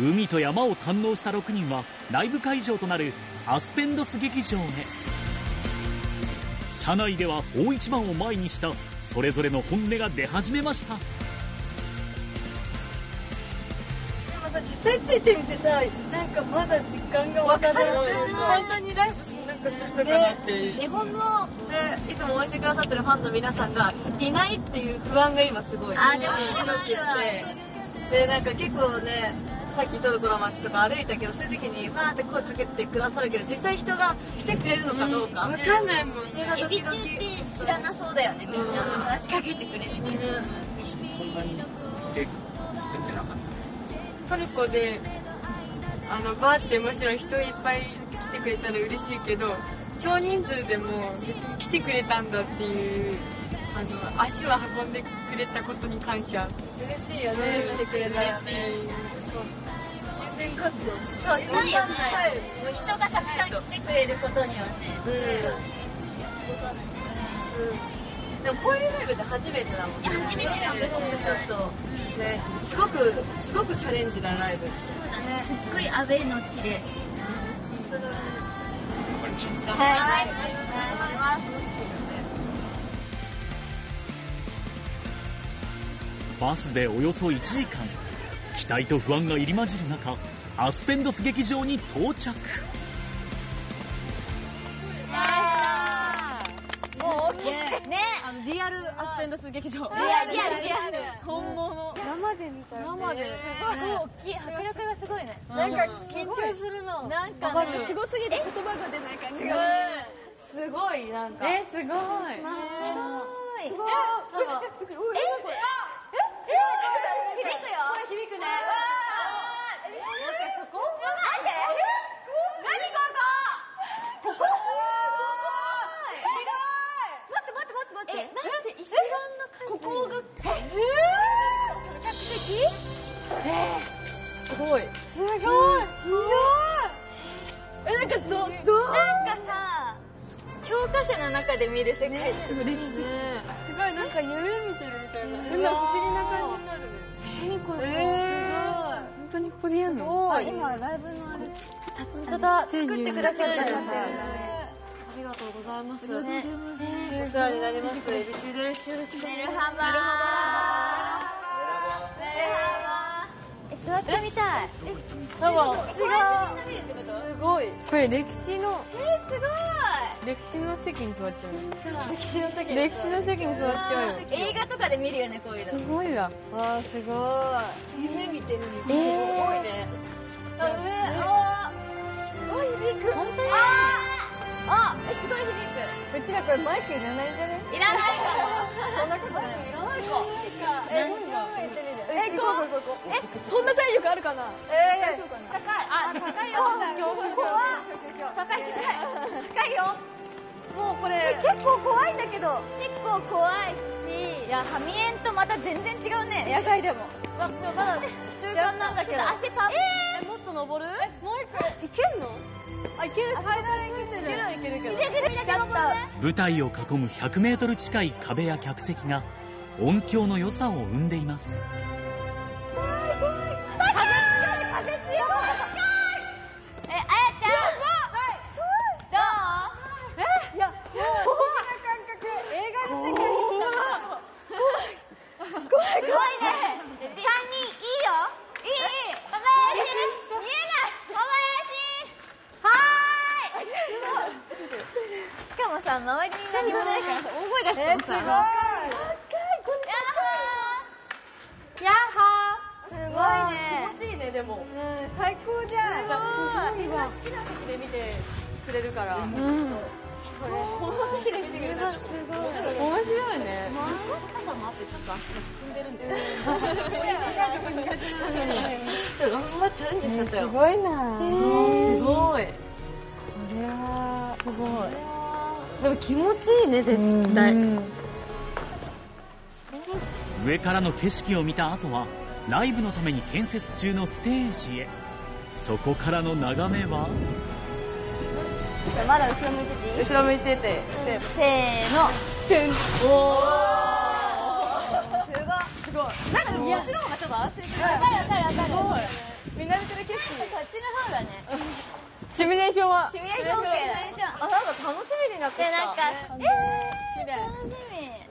海と山を堪能した6人はライブ会場となるアスペンドス劇場へ。車内では大一番を前にしたそれぞれの本音が出始めました。でもさ実際ついてみてさなんかまだ実感が湧かない。本当にライブしなんかするのかなって日本の、ね、いつも応援してくださってるファンの皆さんがいないっていう不安が今すごい。あでもでなんか結構ねさっきトルコの街とか歩いたけどそういう時にわーって声かけてくださるけど実際人が来てくれるのかどうか、分かんないもんそれがドキドキて知らなそうだよねみん。な話しかけてくれるけどそんなに出出て。なかっトルコであのバーってもちろん人いっぱい来てくれたら嬉しいけど少人数でも別に来てくれたんだっていうあの足を運んでくれたことに感謝。嬉しいよね。来てくれたら。嬉しい。宣伝活動そう人によね人がたくさん来てくれることによってでもこういうライブって初めてだもんね初めてだもんねちょっとねすごくすごくチャレンジなライブそうだねすっごいアウェイの地でたはい楽しみだねバスでおよそ1時間。期待と不安が入り混じる中アスペンドス劇場に到着。もう大きいね。あのリアルアスペンドス劇場。リアルリアル。リアル。本物。生で見たら生で。すごい。大きい。迫力がすごいね。なんか緊張するの。なんかすごすぎて言葉が出ない感じがすごい。なんか。えすごい。すごい。すごい。ええ？すごい。すごいえなんかどどなんかさ教科書の中で見る世界すごい。すごい。なんか夢見てるみたいな。不思議な感じになるね。何これ？え本当にここでやんの？ごい。今ライブのあれ本当だ。作作ってくださったんです。よね。ありがとうございます。ね。お世話になります。エビ中です。メルハマ座ってみたい。なんか違う。すごい。これ歴史の。えすご歴史の席に座っちゃう歴史の席歴史の席に座っちゃう映画とかで見るよねこういうすのごいわ。あーすごい。夢見てるみたいえー。すごいね。あ上。ああ響く。本当にあえすごい響く。うちらこれバイクいらないんじゃね？いらない。そんなことない。いらないか。ええじゃあ行ってみる。え行ここう行こう。えそんなあるかな？ええ高い。あ高いよ。怖高い高いよ。もうこれ。結構怖いんだけど。結構怖いしいやハミエンとまた全然違うね。野外でも。まちょまだ中間なんだけど。足パンえもっと登る？もう一個いけんの？あいける。階段いけてる。いけるはいけるけどいけるいける。ちょっと舞台を囲む 100m 近い壁や客席が音響の良さを生んでいます周りに何もないからさ大声出してもさえすでも。うん最高じゃん。すごいみんな好きな席で見てくれるから。うん。これ。この席で見てくれたらちょっと面白い面白いね。高さもあってちょっと足がすくんでるんちょっと頑張ってチャレンジしちゃったよすごいな。すごい。これは。すごい。でも気持ちいいね絶対。上からの景色を見た後はライブのために建設中のステージへ。そこからの眺めは？まだ後ろ向いてていい？後ろ向いてて。せーの。おすごい。すごい。なんかでもこっちの方がちょっと安心する。わかるわかるわかる。みんな見てるだね。シミュレーションは？シミュレーション OK だなんか楽しみになってきた。でなんかねえ楽しみ